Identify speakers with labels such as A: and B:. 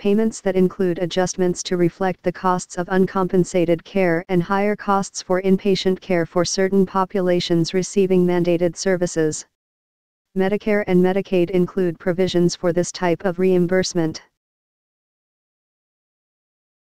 A: payments that include adjustments to reflect the costs of uncompensated care and higher costs for inpatient care for certain populations receiving mandated services. Medicare and Medicaid include provisions for this type of reimbursement.